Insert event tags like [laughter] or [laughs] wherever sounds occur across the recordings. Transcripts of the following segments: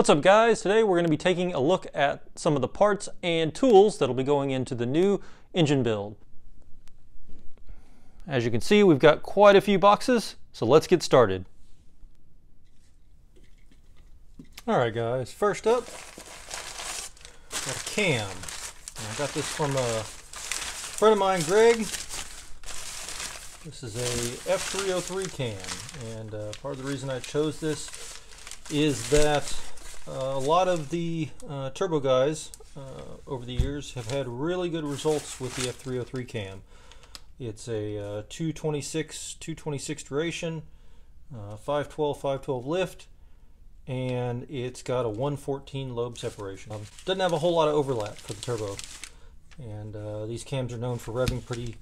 What's up guys? Today we're going to be taking a look at some of the parts and tools that'll be going into the new engine build. As you can see we've got quite a few boxes, so let's get started. Alright guys, first up, got a cam. I got this from a friend of mine, Greg. This is a F303 cam, and uh, part of the reason I chose this is that uh, a lot of the uh, turbo guys uh, over the years have had really good results with the F303 cam. It's a uh, 226, 226 duration, uh, 512, 512 lift, and it's got a 114 lobe separation. Um, doesn't have a whole lot of overlap for the turbo. And uh, these cams are known for revving pretty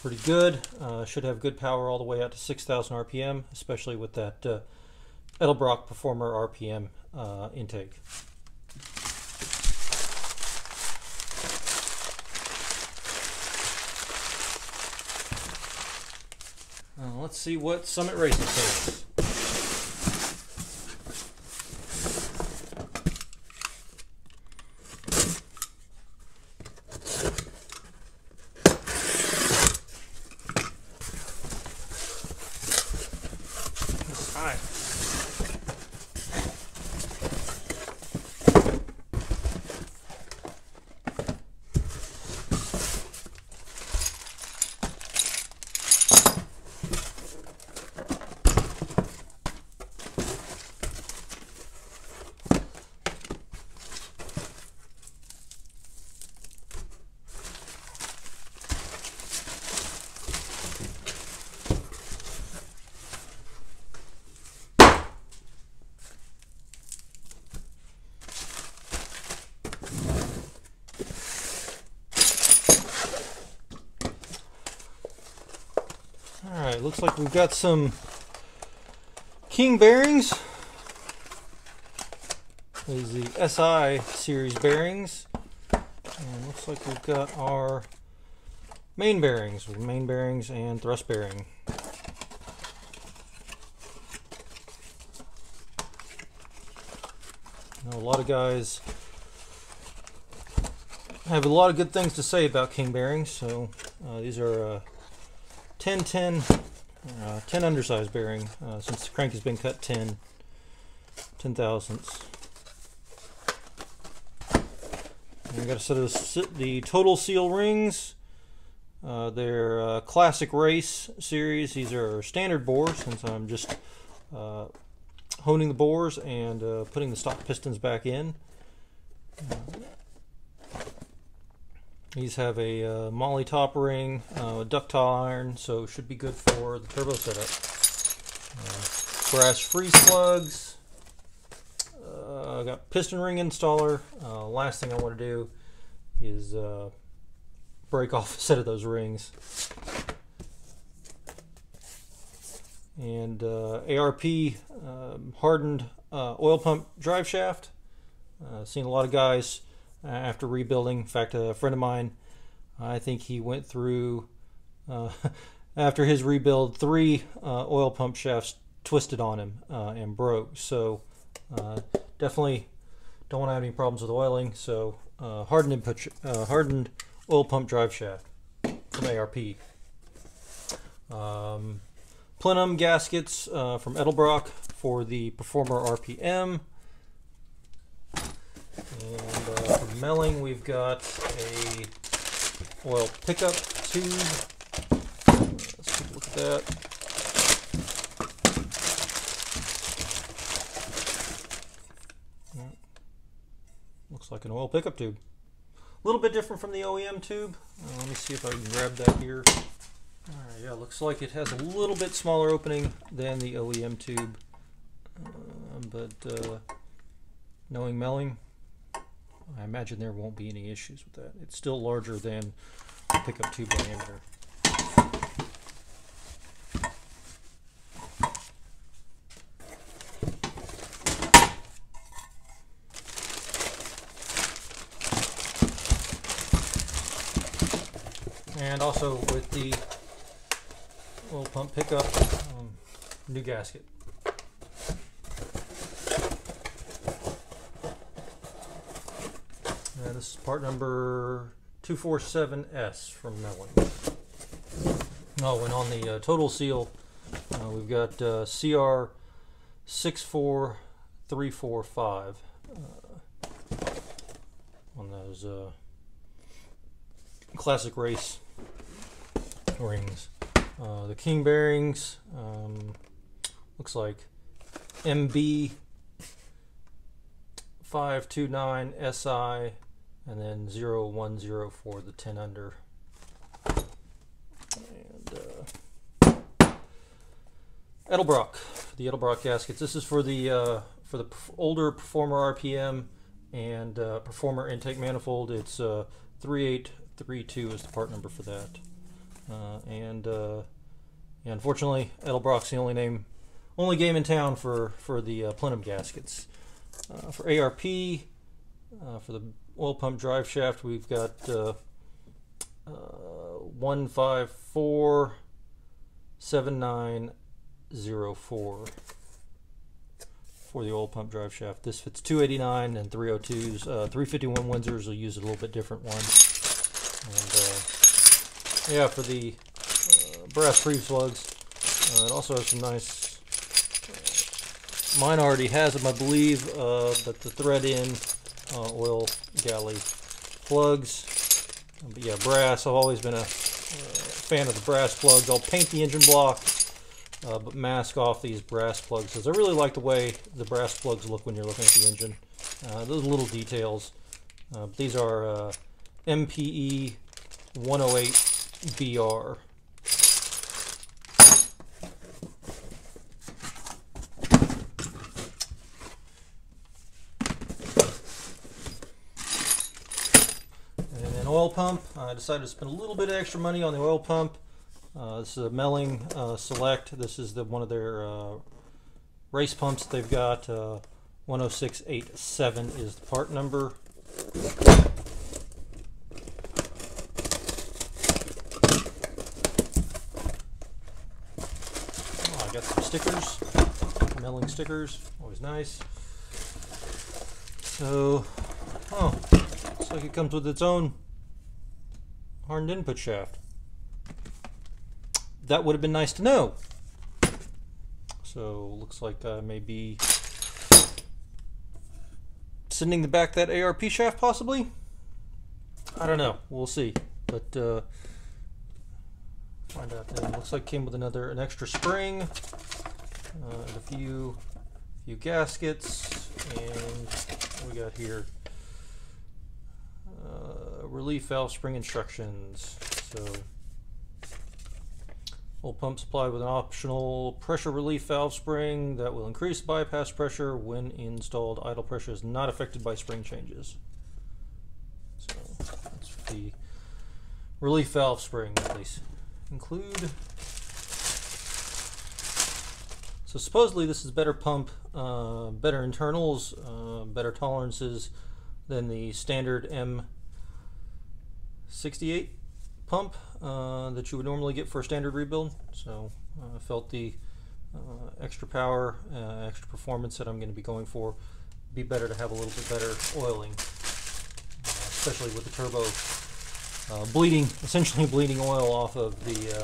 pretty good. should have good power all the way out to 6,000 RPM, especially with that Edelbrock Performer RPM uh, intake. Uh, let's see what Summit Racing says. Alright, looks like we've got some King bearings. These are the SI series bearings. And looks like we've got our main bearings, with main bearings and thrust bearing. a lot of guys have a lot of good things to say about King bearings, so uh, these are uh, 10 10 uh, 10 undersize bearing uh, since the crank has been cut 10 10 thousandths. And got a set of the total seal rings. Uh, they're uh, classic race series. These are standard bores since I'm just uh, honing the bores and uh, putting the stock pistons back in these have a uh, moly top ring, uh, ductile iron, so should be good for the turbo setup. Uh, brass freeze plugs. Uh, I got piston ring installer. Uh, last thing I want to do is uh, break [laughs] off a set of those rings. And ARP um, hardened oil pump drive shaft. I've seen a lot of guys uh, after rebuilding. In fact, a friend of mine, I think he went through, uh, [laughs] after his rebuild, three uh, oil pump shafts twisted on him uh, and broke. So uh, definitely don't want to have any problems with oiling. So uh, hardened input, hardened oil pump drive shaft from ARP. Um, plenum gaskets from Edelbrock for the Performer RPM. And uh, Melling, we've got a oil pickup tube. Let's take a look at that. Looks like an oil pickup tube. A little bit different from the OEM tube. Uh, let me see if I can grab that here. Yeah, looks like it has a little bit smaller opening than the OEM tube. Uh, but uh, knowing Melling, I imagine there won't be any issues with that. It's still larger than the pickup tube diameter. And also with the oil pump pickup, um, new gasket. This is part number 247S from Melling. Oh, and on the uh, total seal, uh, we've got uh, CR 64345 uh, on those uh, classic race rings. Uh, the king bearings um, looks like MB 529 SI and then 0104 for the 10 under. And uh, Edelbrock, the Edelbrock gaskets. This is for the uh, for the older Performer RPM and uh, Performer intake manifold. It's uh, 3832 is the part number for that. Uh, and uh, yeah, unfortunately, Edelbrock's the only name, only game in town for for the plenum gaskets. For ARP, for the oil pump drive shaft, we've got uh, zero four for the oil pump drive shaft. This fits 289 and 302s. Uh, 351 Windsors will use a little bit different one. And uh, yeah, for the uh, brass freeze plugs, uh, it also has some nice. Uh, mine already has them, I believe, uh, but the thread in oil galley plugs. But yeah, brass. I've always been a fan of the brass plugs. I'll paint the engine block uh, but mask off these brass plugs because I really like the way the brass plugs look when you're looking at the engine. Uh, those little details. Uh, these are uh, MPE 108BR. And an oil pump. I decided to spend a little bit of extra money on the oil pump. Uh, this is a Melling uh, Select. This is the one of their uh, race pumps they've got. Uh, 10687 is the part number. Oh, I got some stickers. Melling stickers. Always nice. So, oh, looks like it comes with its own hardened input shaft that would have been nice to know. So looks like I may be sending the back that ARP shaft possibly. I don't know. We'll see. But uh, find out then. Looks like came with another an extra spring, uh, and a few few gaskets, and we got here relief valve spring instructions. So. Oil pump supplied with an optional pressure relief valve spring that will increase bypass pressure when installed. Idle pressure is not affected by spring changes. So that's the relief valve spring at least include. So supposedly this is better pump, uh, better internals, uh, better tolerances than the standard M68 pump uh, that you would normally get for a standard rebuild. So uh, I felt the uh, extra power, uh, extra performance that I'm going to be going for be better to have a little bit better oiling, especially with the turbo bleeding, [laughs] essentially bleeding oil off of the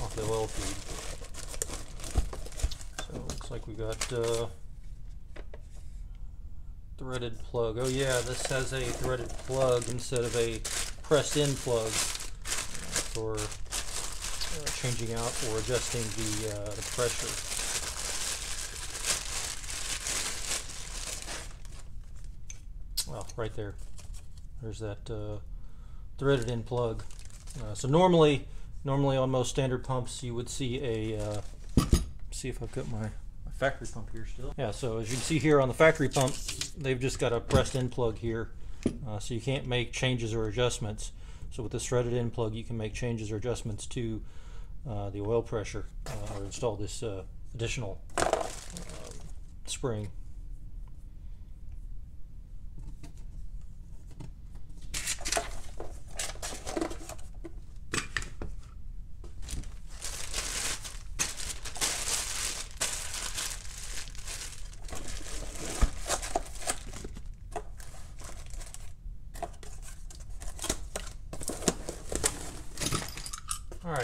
off the oil feed. So it looks like we got threaded plug. Oh yeah, this has a threaded plug instead of a pressed in plug for changing out or adjusting the, uh, the pressure. Well, right there. There's that uh, threaded in plug. Uh, so normally, normally on most standard pumps, you would see a. Uh, see if I've got my factory pump here still. Yeah. So as you can see here on the factory pump, they've just got a pressed in plug here, uh, so you can't make changes or adjustments. So with this threaded in plug, you can make changes or adjustments to uh, the oil pressure uh, or install this uh, additional um, spring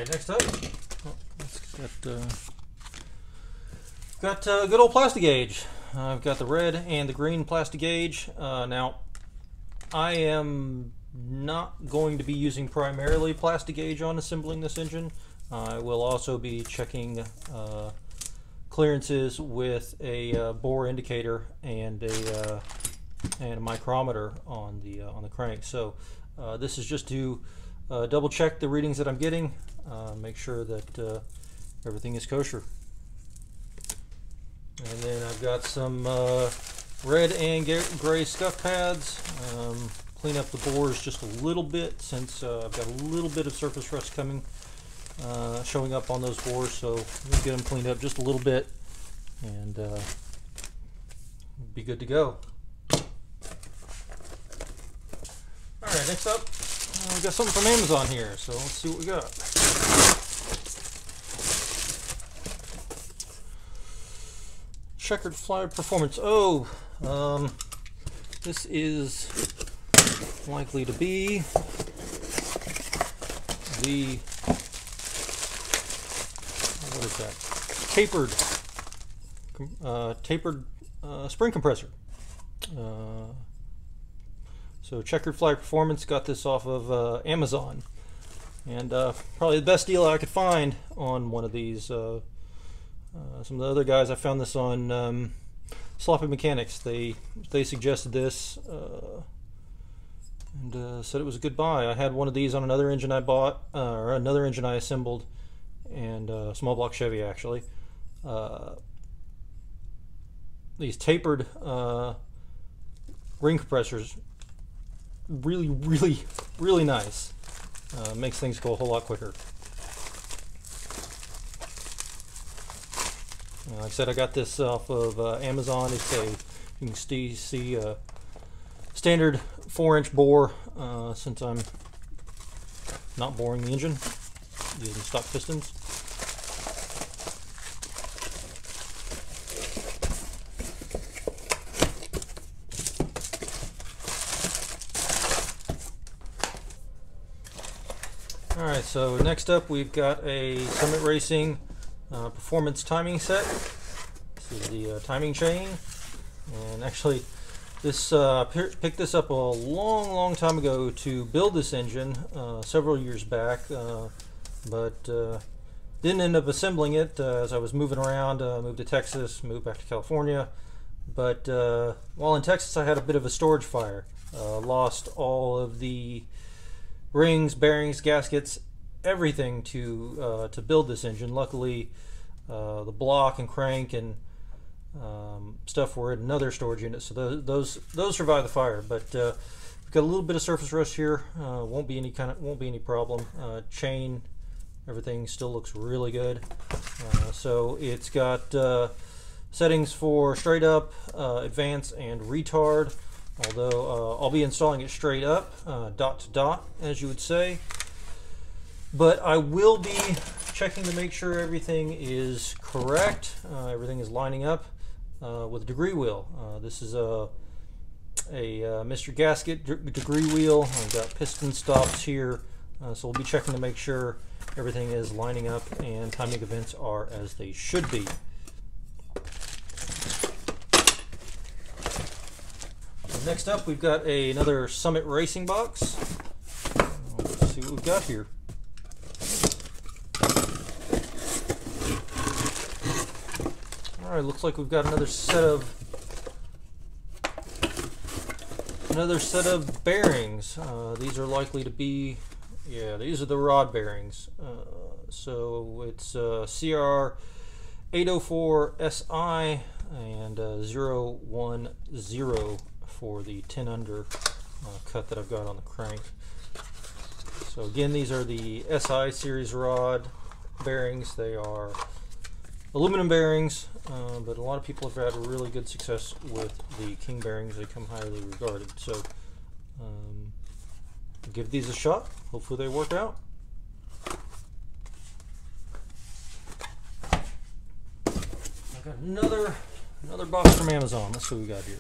right, next up, oh, got uh, got uh, good old Plastigauge. I've got the red and the green Plastigauge. Uh, now, I am not going to be using primarily Plastigauge on assembling this engine. I will also be checking uh, clearances with a uh, bore indicator and a uh, and a micrometer on the uh, on the crank. So uh, this is just to uh, double check the readings that I'm getting, make sure that everything is kosher. And then I've got some red and gray scuff pads. Um, clean up the bores just a little bit since uh, I've got a little bit of surface rust coming uh, showing up on those bores so we'll get them cleaned up just a little bit and uh, be good to go. Alright, next up uh, we got something from Amazon here so let's see what we got. Checkered Flyer Performance. Oh, um, this is likely to be the what is that tapered uh, tapered uh, spring compressor uh, so checkered fly performance got this off of uh, Amazon and uh, probably the best deal I could find on one of these uh, some of the other guys I found this on um, sloppy mechanics they they suggested this and uh, said it was a good buy. I had one of these on another engine I bought, uh, or another engine I assembled, and uh, small block Chevy actually. Uh, these tapered uh, ring compressors, really, really, really nice. Uh, makes things go a whole lot quicker. like I said, I got this off of Amazon. It's a you can see, see standard 4 inch bore uh, since I'm not boring the engine using stock pistons. Alright, so next up we've got a Summit Racing uh, performance timing set. This is the uh, timing chain. And actually, this uh, picked this up a long, long time ago to build this engine, uh, several years back, uh, but uh, didn't end up assembling it as I was moving around. Moved to Texas, moved back to California, but while in Texas, I had a bit of a storage fire. lost all of the rings, bearings, gaskets, everything to to build this engine. Luckily, the block and crank and um, stuff were in another storage unit, so those those, those survive the fire. But uh, we've got a little bit of surface rust here. Uh, won't be any kind of won't be any problem. Uh, chain, everything still looks really good. Uh, so it's got uh, settings for straight up, uh, advance, and retard. Although I'll be installing it straight up, dot to dot, as you would say. But I will be checking to make sure everything is correct, everything is lining up uh, with a degree wheel. Uh, this is a, a uh, Mr. Gasket degree wheel. I've got piston stops here, uh, so we'll be checking to make sure everything is lining up and timing events are as they should be. Next up, we've got a, another Summit Racing box. Let's see what we've got here. Alright, looks like we've got another set of another set of bearings. Uh, these are likely to be, yeah, these are the rod bearings. Uh, so it's uh, CR 804 SI and uh, 010 for the 10 under uh, cut that I've got on the crank. So again, these are the SI series rod bearings. They are aluminum bearings, uh, but a lot of people have had really good success with the King bearings. They come highly regarded. So um, give these a shot. Hopefully they work out. I got another another box from Amazon. Let's see what we got here.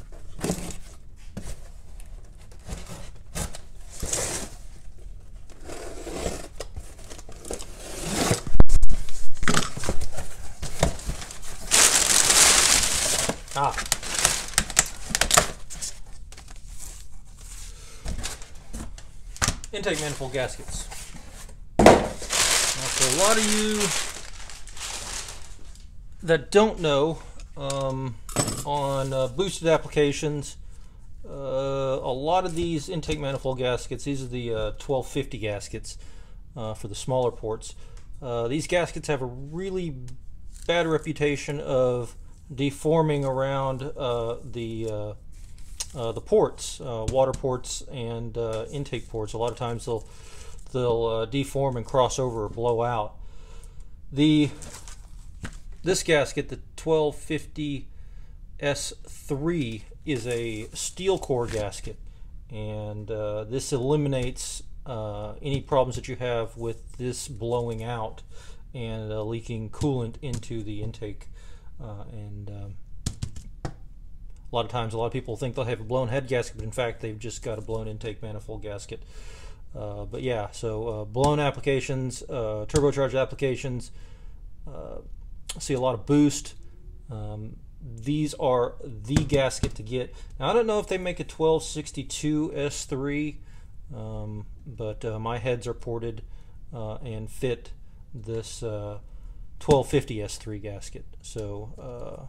Intake manifold gaskets. Now, for a lot of you that don't know, um, on uh, boosted applications, uh, a lot of these intake manifold gaskets, these are the uh, 1250 gaskets uh, for the smaller ports. Uh, these gaskets have a really bad reputation of deforming around uh, the the ports, water ports and intake ports. A lot of times they'll they'll deform and cross over or blow out. The this gasket, the 1250 S3 is a steel core gasket and uh, this eliminates uh, any problems that you have with this blowing out and uh, leaking coolant into the intake uh, and um, a lot of times a lot of people think they'll have a blown head gasket but in fact they've just got a blown intake manifold gasket uh, but yeah so uh, blown applications turbocharged applications see a lot of boost um, these are the gasket to get. Now, I don't know if they make a 1262 S3, um, but uh, my heads are ported uh, and fit this uh, 1250 S3 gasket. So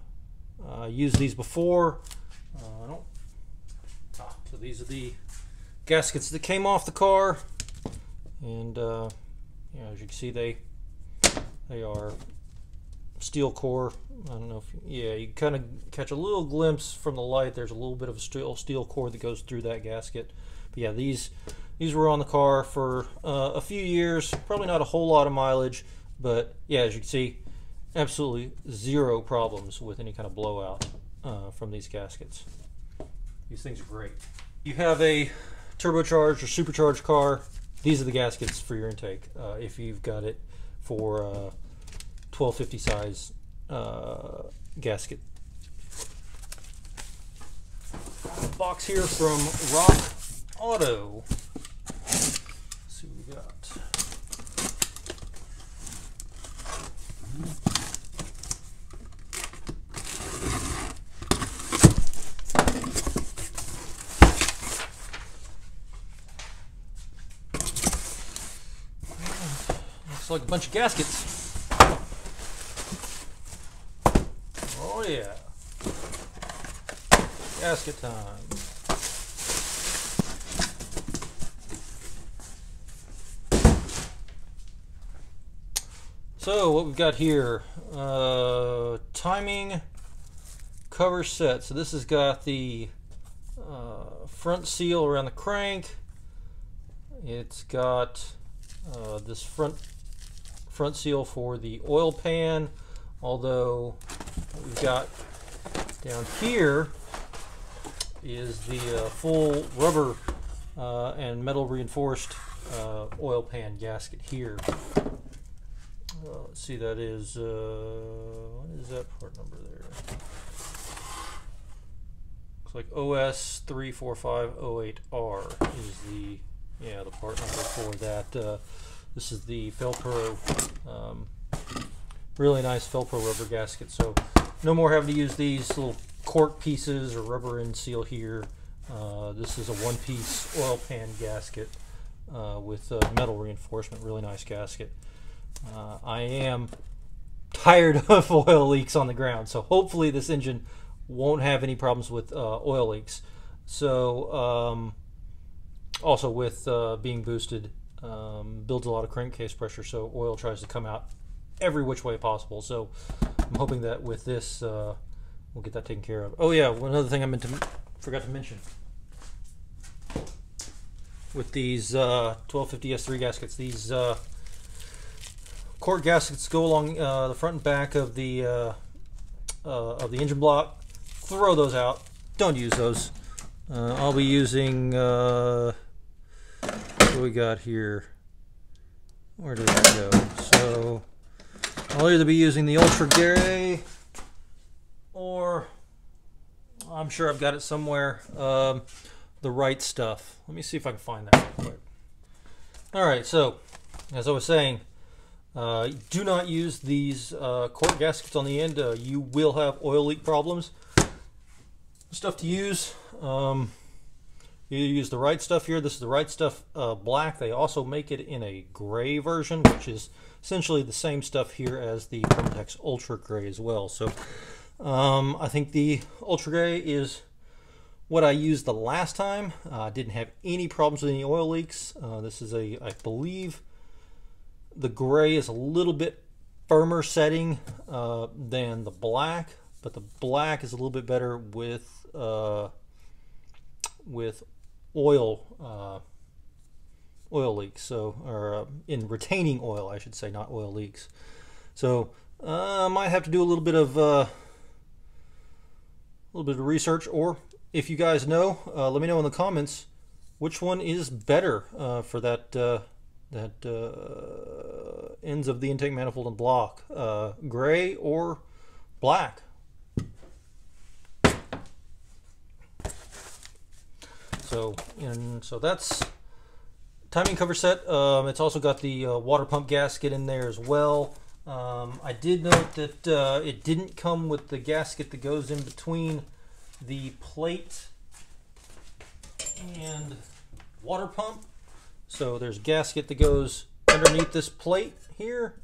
uh, used these before. Uh, I don't. Ah, so these are the gaskets that came off the car, and uh, you as you can see, they they are steel core. I don't know if, yeah, you kind of catch a little glimpse from the light. There's a little bit of a steel, steel core that goes through that gasket. But yeah, these, these were on the car for uh, a few years, probably not a whole lot of mileage, but yeah, as you can see, absolutely zero problems with any kind of blowout uh, from these gaskets. These things are great. You have a turbocharged or supercharged car, these are the gaskets for your intake. Uh, if you've got it for uh, 1250 size uh, gasket. Box here from Rock Auto. Let's see what we got. Looks like a bunch of gaskets. Oh yeah. Gasket time. So what we've got here, uh, timing cover set. So this has got the uh, front seal around the crank. It's got uh, this front front seal for the oil pan, although what we've got down here is the uh, full rubber uh, and metal reinforced uh, oil pan gasket here. Uh, let's see, that is, uh, what is that part number there? Looks like OS34508R is the, yeah, the part number for that. This is the Fel-Pro um, really nice Fel-Pro rubber gasket. So no more having to use these little cork pieces or rubber end seal here. Uh, this is a one-piece oil pan gasket uh, with uh, metal reinforcement. Really nice gasket. Uh, I am tired [laughs] of oil leaks on the ground, so hopefully this engine won't have any problems with uh, oil leaks. So um, also with uh, being boosted, um, builds a lot of crankcase pressure, so oil tries to come out every which way possible. So I'm hoping that with this, uh, we'll get that taken care of. Oh yeah, one other thing I meant to forgot to mention. With these uh, 1250 S3 gaskets, these uh, cord gaskets go along uh, the front and back of the uh, uh, of the engine block. Throw those out. Don't use those. Uh, I'll be using what we got here. Where did it go? So I'll either be using the Ultra Gray or I'm sure I've got it somewhere. Um, the right stuff. Let me see if I can find that real quick. All right, so as I was saying, uh, do not use these uh, cork gaskets on the end. Uh, you will have oil leak problems. Stuff to use. Um, you use the right stuff here. This is the right stuff uh, black. They also make it in a gray version, which is essentially the same stuff here as the Permatex Ultra Gray as well. So um, I think the Ultra Gray is what I used the last time. I uh, didn't have any problems with any oil leaks. Uh, this is a, I believe, the gray is a little bit firmer setting uh, than the black, but the black is a little bit better with uh, with oil uh, oil leaks. So, or uh, in retaining oil, I should say, not oil leaks. So, I might have to do a little bit of a little bit of research, or if you guys know, uh, let me know in the comments which one is better uh, for that uh, that uh, ends of the intake manifold and block, uh, gray or black. So and so that's timing cover set. Um, it's also got the uh, water pump gasket in there as well. Um, I did note that it didn't come with the gasket that goes in between the plate and water pump. So there's gasket that goes underneath this plate here,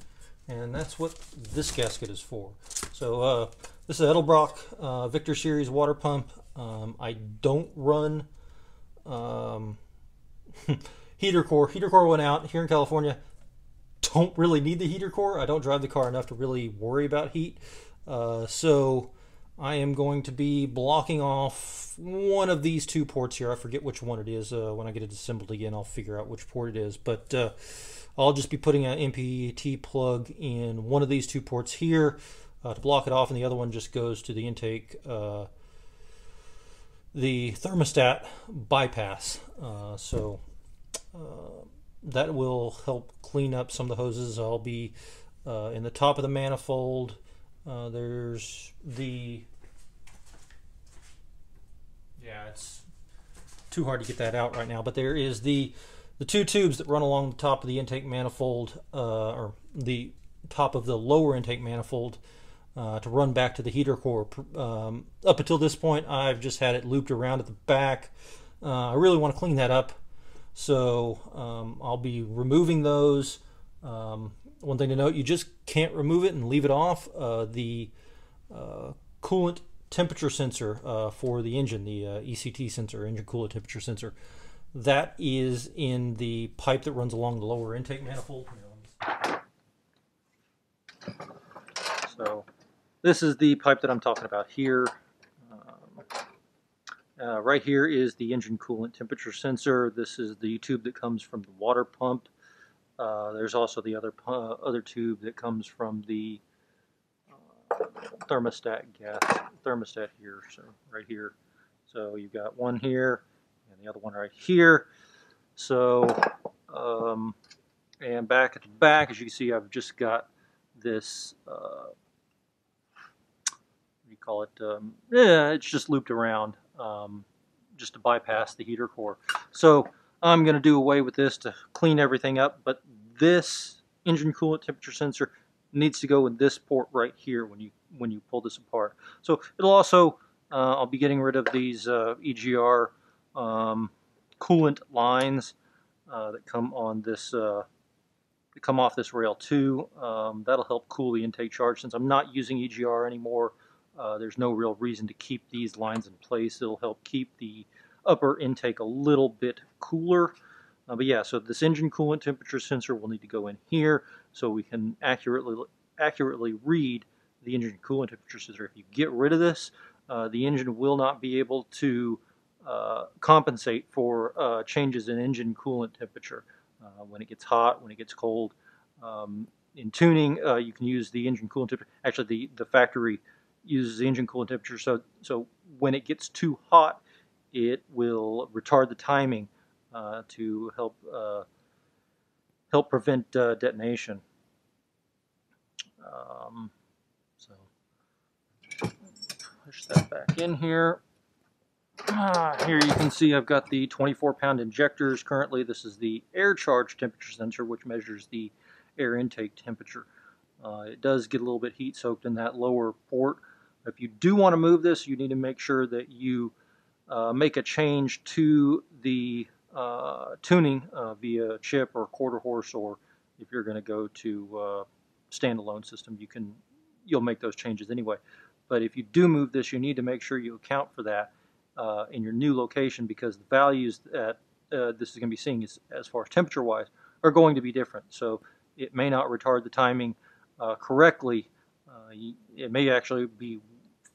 and that's what this gasket is for. So uh, this is Edelbrock uh, Victor Series water pump. Um, I don't run um, [laughs] heater core. Heater core went out here in California. Don't really need the heater core. I don't drive the car enough to really worry about heat. Uh, so I am going to be blocking off one of these two ports here. I forget which one it is. Uh, when I get it assembled again, I'll figure out which port it is. But uh, I'll just be putting an NPT plug in one of these two ports here uh, to block it off, and the other one just goes to the intake, uh, the thermostat bypass. Uh, so uh, that will help clean up some of the hoses. I'll be in the top of the manifold. Uh, there's the yeah, it's too hard to get that out right now, but there is the the two tubes that run along the top of the intake manifold, uh, or the top of the lower intake manifold, uh, to run back to the heater core. Um, up until this point, I've just had it looped around at the back. Uh, I really want to clean that up, so um, I'll be removing those. Um, one thing to note, you just can't remove it and leave it off. Uh, the uh, coolant temperature sensor uh, for the engine, the uh, ECT sensor, engine coolant temperature sensor, that is in the pipe that runs along the lower intake manifold. So this is the pipe that I'm talking about here. Um, uh, right here is the engine coolant temperature sensor. This is the tube that comes from the water pump. Uh, there's also the other uh, other tube that comes from the uh, thermostat gas thermostat here, so right here. So you've got one here and the other one right here. So, um, and back at the back, as you can see, I've just got this, uh, what do you call it? Um, yeah, it's just looped around um, just to bypass the heater core. So I'm going to do away with this to clean everything up, but this engine coolant temperature sensor needs to go in this port right here when you when you pull this apart. So it'll also uh, I'll be getting rid of these uh, EGR um, coolant lines uh, that come on this uh, come off this rail too. Um, that'll help cool the intake charge. Since I'm not using EGR anymore, uh, there's no real reason to keep these lines in place. It'll help keep the upper intake a little bit cooler. Uh, but yeah, so this engine coolant temperature sensor will need to go in here so we can accurately accurately read the engine coolant temperature sensor. If you get rid of this, uh, the engine will not be able to uh, compensate for uh, changes in engine coolant temperature uh, when it gets hot, when it gets cold. Um, in tuning, uh, you can use the engine coolant temperature. Actually, the, the factory uses the engine coolant temperature, so, so when it gets too hot, it will retard the timing uh, to help uh, help prevent uh, detonation. Um, so push that back in here. Ah, here you can see I've got the 24 pound injectors currently. This is the air charge temperature sensor which measures the air intake temperature. Uh, it does get a little bit heat soaked in that lower port. If you do want to move this, you need to make sure that you uh, make a change to the uh, tuning uh, via chip or Quarterhorse, or if you're going to go to uh, standalone system, you can you'll make those changes anyway. But if you do move this, you need to make sure you account for that uh, in your new location because the values that uh, this is going to be seeing is, as far as temperature wise are going to be different. So it may not retard the timing correctly. Uh, it may actually be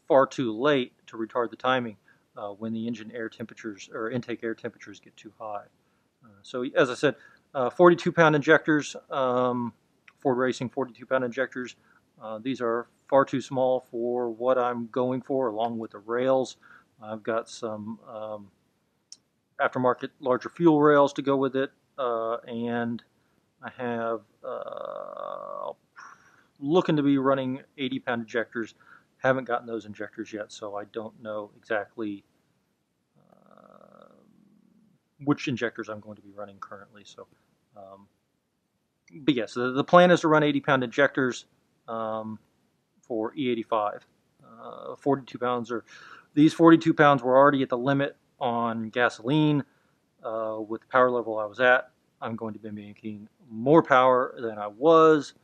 far too late to retard the timing uh, when the engine air temperatures or intake air temperatures get too high. Uh, so as I said, 42 pound injectors, um, Ford Racing 42 pound injectors. these are far too small for what I'm going for along with the rails. I've got some um, aftermarket larger fuel rails to go with it, uh, and I have uh, looking to be running 80 pound injectors. Haven't gotten those injectors yet, so I don't know exactly uh, which injectors I'm going to be running currently. So, um, but yes, the, the, plan is to run 80 pound injectors um, for E85. Uh, 42 pounds are these 42 pounds were already at the limit on gasoline uh, with the power level I was at. I'm going to be making more power than I was,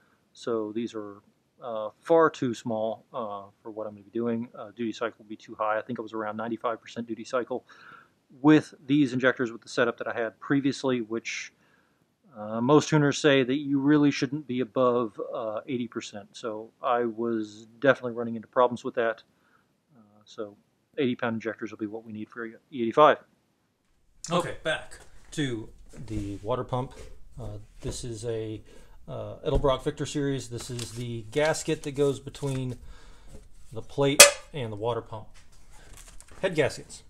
so these are uh, far too small uh, for what I'm going to be doing. Uh, duty cycle will be too high. I think it was around 95% duty cycle with these injectors with the setup that I had previously, which uh, most tuners say that you really shouldn't be above 80%. Uh, so I was definitely running into problems with that. Uh, so 80 pound injectors will be what we need for E85. Okay, back to the water pump. This is a uh, Edelbrock Victor series. This is the gasket that goes between the plate and the water pump. Head gaskets.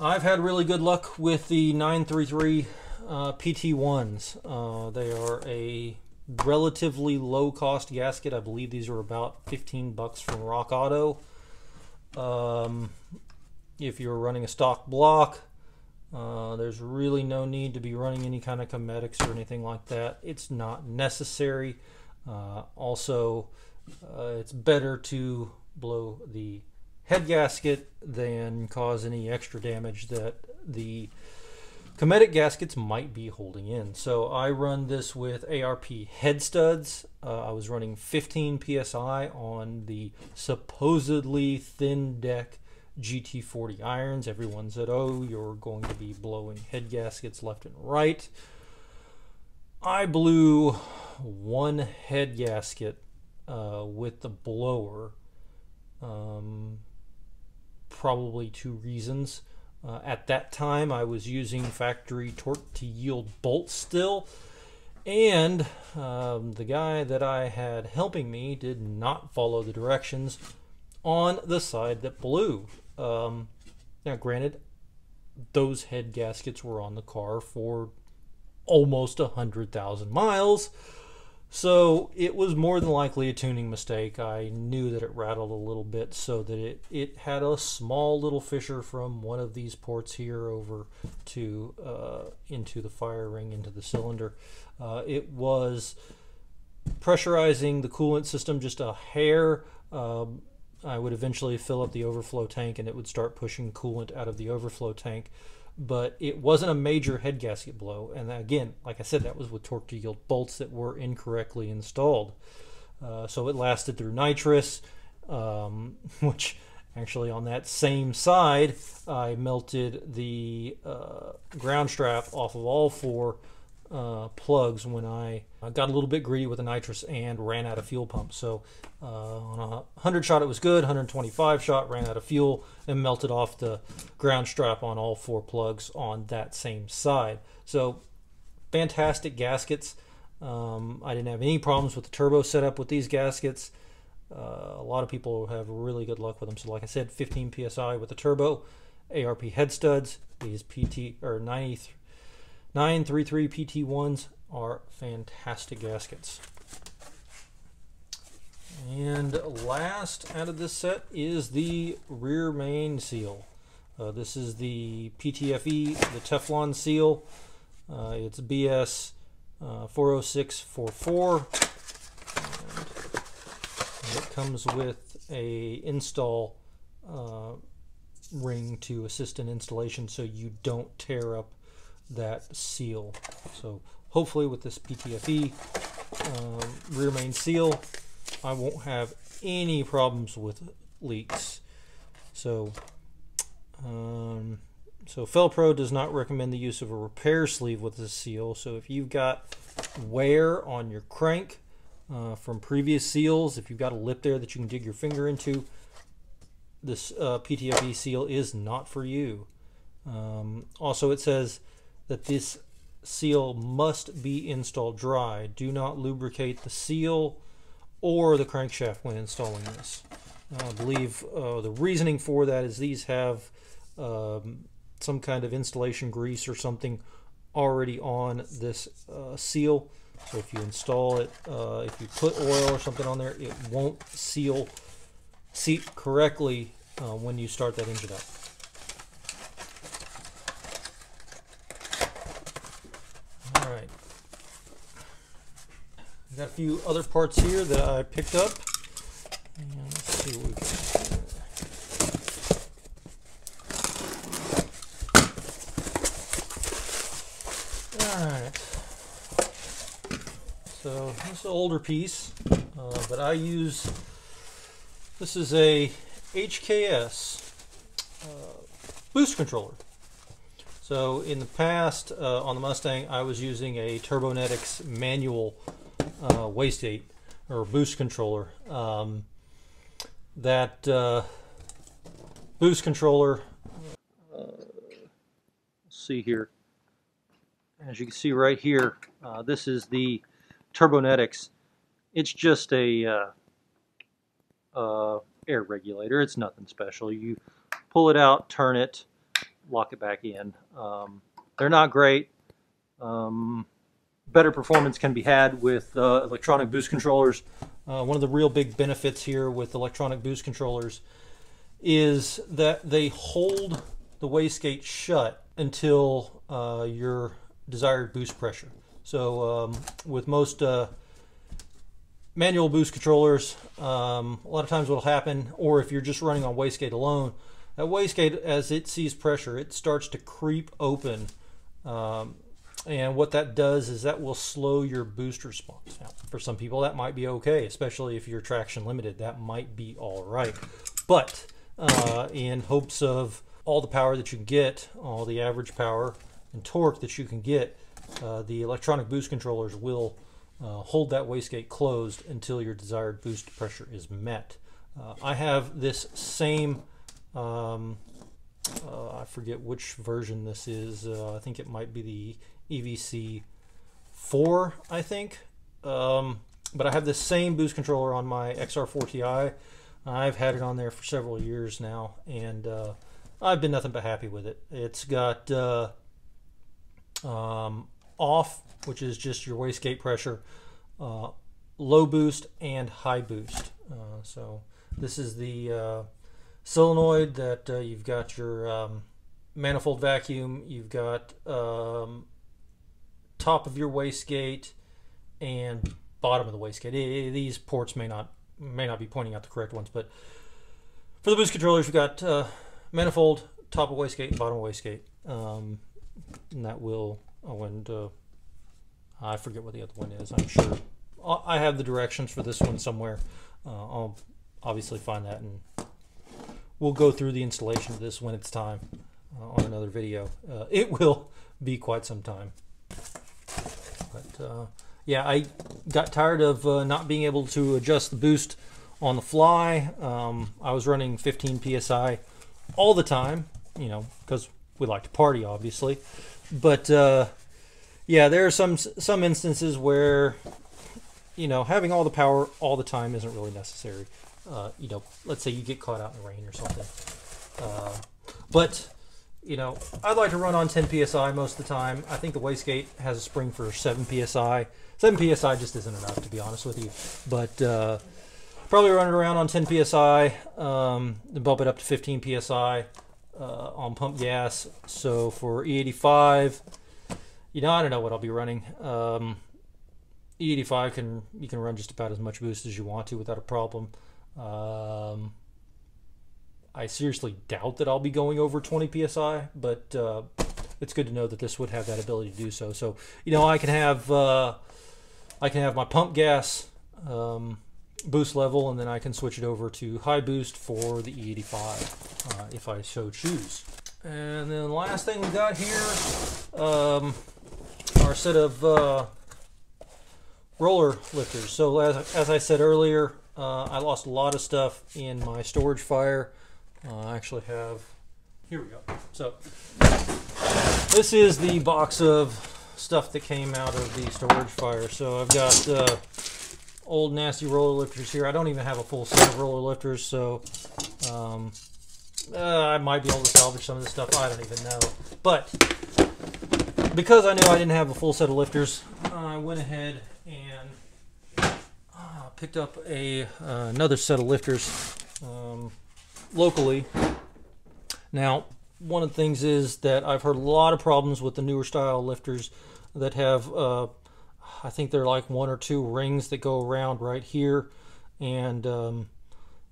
I've had really good luck with the 933 uh, PT1s. Uh, they are a relatively low cost gasket. I believe these are about 15 bucks from RockAuto. Um, if you're running a stock block, uh, there's really no need to be running any kind of Cometics or anything like that. It's not necessary. Uh, also, uh, it's better to blow the head gasket than cause any extra damage that the Cometic gaskets might be holding in. So I run this with ARP head studs. Uh, I was running 15 psi on the supposedly thin deck GT40 irons. Everyone said, oh, you're going to be blowing head gaskets left and right. I blew one head gasket uh, with the blower. Um, probably two reasons. Uh, at that time, I was using factory torque to yield bolts still, and um, the guy that I had helping me did not follow the directions on the side that blew. Um, now, granted, those head gaskets were on the car for almost a hundred thousand miles, so it was more than likely a tuning mistake. I knew that it rattled a little bit so that it, it had a small little fissure from one of these ports here over to uh, into the fire ring, into the cylinder. Uh, it was pressurizing the coolant system just a hair. Um, I would eventually fill up the overflow tank and it would start pushing coolant out of the overflow tank but it wasn't a major head gasket blow. And again, like I said, that was with torque to yield bolts that were incorrectly installed. Uh, so it lasted through nitrous, um, [laughs] which actually on that same side, I melted the uh, ground strap off of all four uh, plugs when I got a little bit greedy with the nitrous and ran out of fuel pump. So uh, on a 100 shot it was good, 125 shot ran out of fuel and melted off the ground strap on all four plugs on that same side. So fantastic gaskets. Um, I didn't have any problems with the turbo setup with these gaskets. Uh, a lot of people have really good luck with them. So like I said, 15 psi with the turbo, ARP head studs, these PT or 93 933 PT1s are fantastic gaskets. And last out of this set is the rear main seal. Uh, this is the PTFE, the Teflon seal. Uh, it's BS uh, 40644. And it comes with a install uh, ring to assist in installation so you don't tear up that seal. So hopefully with this PTFE um, rear main seal, I won't have any problems with leaks. So, um, so Fel-Pro does not recommend the use of a repair sleeve with this seal. So if you've got wear on your crank uh, from previous seals, if you've got a lip there that you can dig your finger into, this uh, PTFE seal is not for you. Um, also, it says that this seal must be installed dry. Do not lubricate the seal or the crankshaft when installing this. I believe uh, the reasoning for that is these have um, some kind of installation grease or something already on this uh, seal. So if you install it, uh, if you put oil or something on there, it won't seal seat correctly uh, when you start that engine up. All right. I've got a few other parts here that I picked up. And let's see what we got. Alright. So this is an older piece, uh, but I use, this is a HKS uh, boost controller. So in the past uh, on the Mustang I was using a Turbonetics manual uh, wastegate or boost controller. Um, that uh, boost controller, uh, see here, as you can see right here, uh, this is the Turbonetics. It's just a uh, air regulator. It's nothing special. You pull it out, turn it, lock it back in. Um, they're not great. Um, better performance can be had with uh, electronic boost controllers. Uh, one of the real big benefits here with electronic boost controllers is that they hold the wastegate shut until uh, your desired boost pressure. So um, with most uh, manual boost controllers, um, a lot of times what will happen, or if you're just running on wastegate alone, that wastegate, as it sees pressure, it starts to creep open um, and what that does is that will slow your boost response. Now, for some people, that might be okay, especially if you're traction limited. That might be all right. But uh, in hopes of all the power that you get, all the average power and torque that you can get, uh, the electronic boost controllers will uh, hold that wastegate closed until your desired boost pressure is met. Uh, I have this same um, uh, I forget which version this is. Uh, I think it might be the EVC 4, I think. Um, but I have the same boost controller on my XR4 Ti. I've had it on there for several years now, and uh, I've been nothing but happy with it. It's got uh, um, off, which is just your wastegate pressure, uh, low boost, and high boost. Uh, so this is the uh, solenoid that uh, you've got your um, manifold vacuum, you've got um, top of your wastegate and bottom of the wastegate. These ports may not may not be pointing out the correct ones, but for the boost controllers, we've got uh, manifold, top of wastegate, and bottom of wastegate. Um, and that will, oh, and uh, I forget what the other one is. I'm sure I have the directions for this one somewhere. Uh, I'll obviously find that, and we'll go through the installation of this when it's time uh, on another video. Uh, it [laughs] will be quite some time. Uh, yeah, I got tired of uh, not being able to adjust the boost on the fly. Um, I was running 15 psi all the time, you know, because we like to party, obviously. But uh, yeah, there are some some instances where you know having all the power all the time isn't really necessary. Uh, you know, let's say you get caught out in the rain or something. Uh, but you know, I'd like to run on 10 psi most of the time. I think the wastegate has a spring for 7 psi. 7 psi just isn't enough, to be honest with you. But uh, probably run it around on 10 psi, um, bump it up to 15 psi uh, on pump gas. So for E85, you know, I don't know what I'll be running. Um, E85 can you can run just about as much boost as you want to without a problem. Um, I seriously doubt that I'll be going over 20 psi, but uh, it's good to know that this would have that ability to do so. So you know I can have uh, I can have my pump gas um, boost level, and then I can switch it over to high boost for the E85 uh, if I so choose. And then the last thing we got here, um, our set of uh, roller lifters. So as, as I said earlier, uh, I lost a lot of stuff in my storage fire. Uh, I actually have, here we go. So this is the box of stuff that came out of the storage fire. So I've got uh, old nasty roller lifters here. I don't even have a full set of roller lifters, so um, uh, I might be able to salvage some of this stuff. I don't even know. But because I knew I didn't have a full set of lifters, I went ahead and uh, picked up a uh, another set of lifters um, locally. Now, one of the things is that I've heard a lot of problems with the newer style lifters that have, uh, I think they're like one or two rings that go around right here, and um,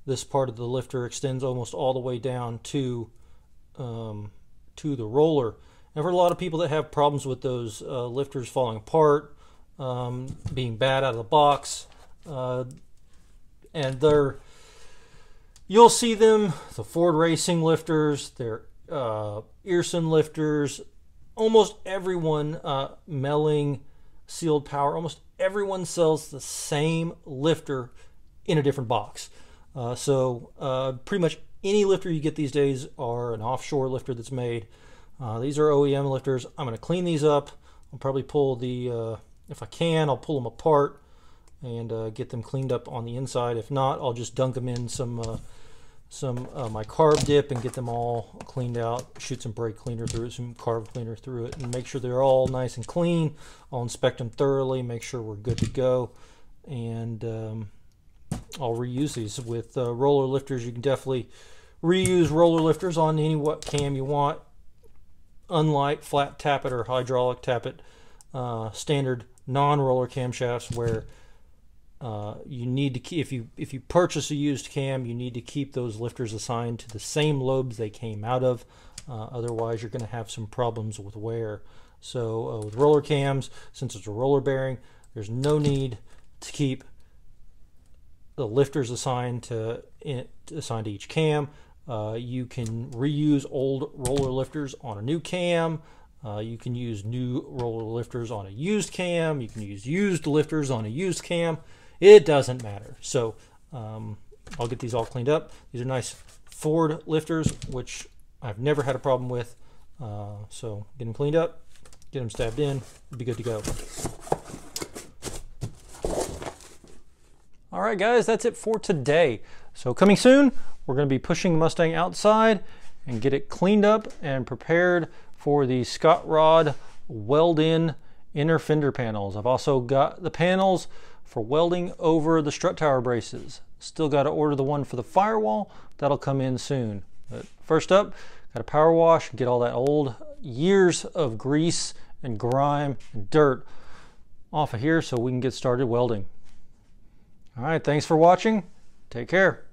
this part of the lifter extends almost all the way down to um, to the roller. I've heard a lot of people that have problems with those uh, lifters falling apart, um, being bad out of the box, uh, and they're you'll see them the Ford Racing lifters, they're uh, Erson lifters, almost everyone uh, Melling sealed power, almost everyone sells the same lifter in a different box. Uh, so uh, pretty much any lifter you get these days are an offshore lifter that's made. Uh, these are OEM lifters. I'm going to clean these up. I'll probably pull the, uh, if I can, I'll pull them apart and uh, get them cleaned up on the inside. If not, I'll just dunk them in some uh, some my carb dip and get them all cleaned out. Shoot some brake cleaner through it, some carb cleaner through it, and make sure they're all nice and clean. I'll inspect them thoroughly, make sure we're good to go, and um, I'll reuse these with uh, roller lifters. You can definitely reuse roller lifters on any what cam you want. Unlike flat tappet or hydraulic tappet, uh, standard non-roller camshafts where uh, you need to keep if you if you purchase a used cam, you need to keep those lifters assigned to the same lobes they came out of. Uh, otherwise, you're going to have some problems with wear. So uh, with roller cams, since it's a roller bearing, there's no need to keep the lifters assigned to assigned to each cam. Uh, you can reuse old roller lifters on a new cam. Uh, you can use new roller lifters on a used cam. You can use used lifters on a used cam. It doesn't matter. So um, I'll get these all cleaned up. These are nice Ford lifters, which I've never had a problem with. Uh, so get them cleaned up, get them stabbed in, be good to go. All right, guys, that's it for today. So coming soon, we're going to be pushing the Mustang outside and get it cleaned up and prepared for the Scott Rod weld-in inner fender panels. I've also got the panels for welding over the strut tower braces. Still got to order the one for the firewall. That'll come in soon. But first up, got to power wash, and get all that old years of grease and grime and dirt off of here so we can get started welding. All right, thanks for watching. Take care.